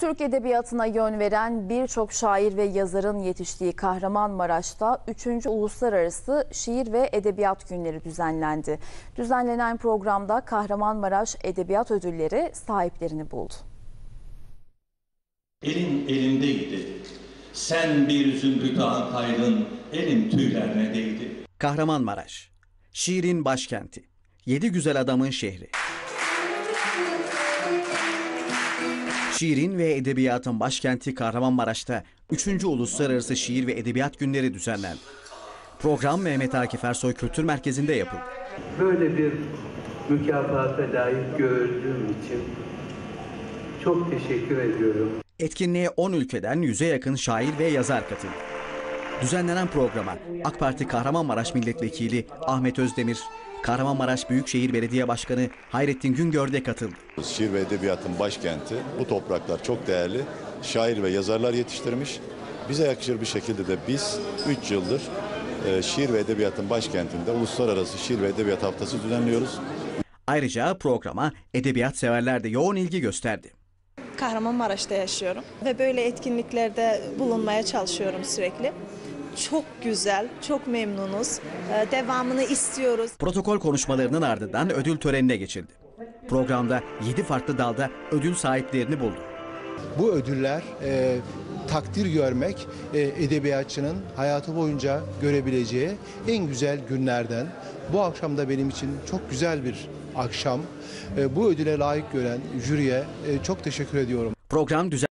Türk edebiyatına yön veren birçok şair ve yazarın yetiştiği Kahramanmaraş'ta 3. Uluslararası Şiir ve Edebiyat Günleri düzenlendi. Düzenlenen programda Kahramanmaraş Edebiyat Ödülleri sahiplerini buldu. Elin elimdeydi. Sen bir zümrüt ağ kaydın, elim tüylerine değdi. Kahramanmaraş, şiirin başkenti, yedi güzel adamın şehri. Şiirin ve edebiyatın başkenti Kahramanmaraş'ta 3. Uluslararası Şiir ve Edebiyat Günleri düzenlendi. Program Mehmet Akif Ersoy Kültür Merkezi'nde yapıldı. böyle bir mükafata layık gördüğüm için çok teşekkür ediyorum. Etkinliğe 10 ülkeden 100'e yakın şair ve yazar katıldı. Düzenlenen programa AK Parti Kahramanmaraş Milletvekili Ahmet Özdemir, Kahramanmaraş Büyükşehir Belediye Başkanı Hayrettin Güngör de katıldı. Şiir ve edebiyatın başkenti. Bu topraklar çok değerli. Şair ve yazarlar yetiştirmiş. Bize yakışır bir şekilde de biz 3 yıldır e, şiir ve edebiyatın başkentinde Uluslararası Şiir ve Edebiyat Haftası düzenliyoruz. Ayrıca programa edebiyat severler de yoğun ilgi gösterdi. Kahramanmaraş'ta yaşıyorum ve böyle etkinliklerde bulunmaya çalışıyorum sürekli. Çok güzel, çok memnunuz. Ee, Devamını istiyoruz. Protokol konuşmalarının ardından ödül törenine geçildi. Programda 7 farklı dalda ödül sahiplerini buldu. Bu ödüller e, takdir görmek e, edebiyatçının hayatı boyunca görebileceği en güzel günlerden. Bu akşam da benim için çok güzel bir akşam. E, bu ödüle layık gören jüriye e, çok teşekkür ediyorum. Program düzen